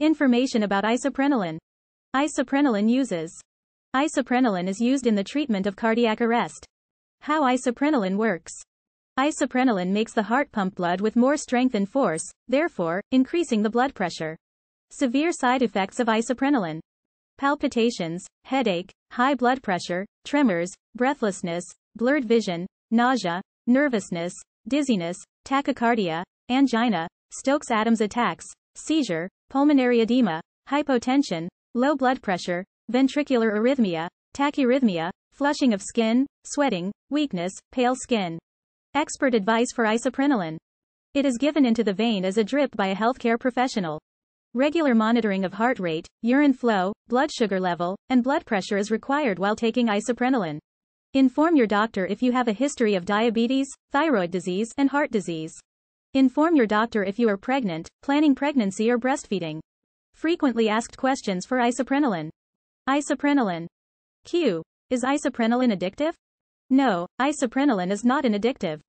Information about isoprenaline. Isoprenaline uses. Isoprenaline is used in the treatment of cardiac arrest. How isoprenaline works. Isoprenaline makes the heart pump blood with more strength and force, therefore, increasing the blood pressure. Severe side effects of isoprenaline. Palpitations, headache, high blood pressure, tremors, breathlessness, blurred vision, nausea, nervousness, dizziness, tachycardia, angina, Stokes-Adams attacks, seizure, pulmonary edema, hypotension, low blood pressure, ventricular arrhythmia, tachyarrhythmia, flushing of skin, sweating, weakness, pale skin. Expert advice for isoprenaline. It is given into the vein as a drip by a healthcare professional. Regular monitoring of heart rate, urine flow, blood sugar level, and blood pressure is required while taking isoprenaline. Inform your doctor if you have a history of diabetes, thyroid disease, and heart disease. Inform your doctor if you are pregnant, planning pregnancy or breastfeeding. Frequently asked questions for isoprenaline. Isoprenaline. Q. Is isoprenaline addictive? No, isoprenaline is not an addictive.